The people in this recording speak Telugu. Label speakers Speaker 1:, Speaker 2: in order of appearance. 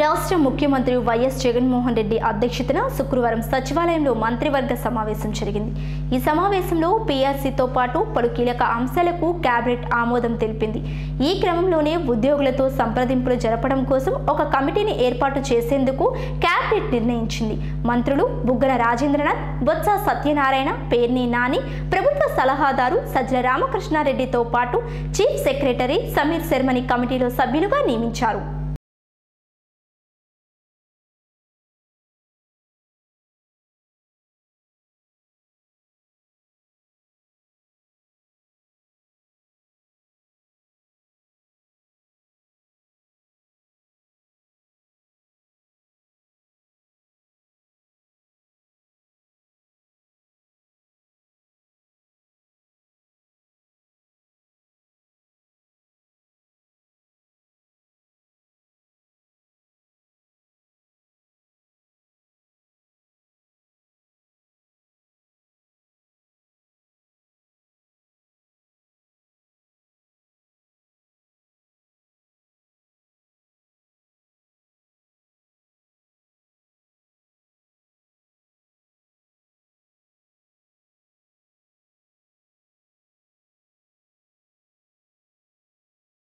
Speaker 1: రాష్ట్ర ముఖ్యమంత్రి వైఎస్ జగన్మోహన్ రెడ్డి అధ్యక్షతన శుక్రవారం సచివాలయంలో మంత్రివర్గ సమావేశం జరిగింది. ఈ సమావేశంలో పీఆర్సీతో పాటు పలు కీలక అంశాలకు కేబినెట్ ఆమోదం తెలిపింది. ఈ క్రమంలోనే ఉద్యోగులతో సంప్రదింపులు జరపడం కోసం ఒక కమిటీని ఏర్పాటు చేసేందుకు కేబినెట్ నిర్ణయించింది. మంత్రులు బుగ్గన రాజేంద్రనాథ్ బొత్స సత్యనారాయణ పేర్ని నాని ప్రభుత్వ సలహాదారు సజ్జల రామకృష్ణారెడ్డితో పాటు చీఫ్ సెక్రటరీ సమీర్ శర్మని కమిటీలో సభ్యులుగా నియమించారు.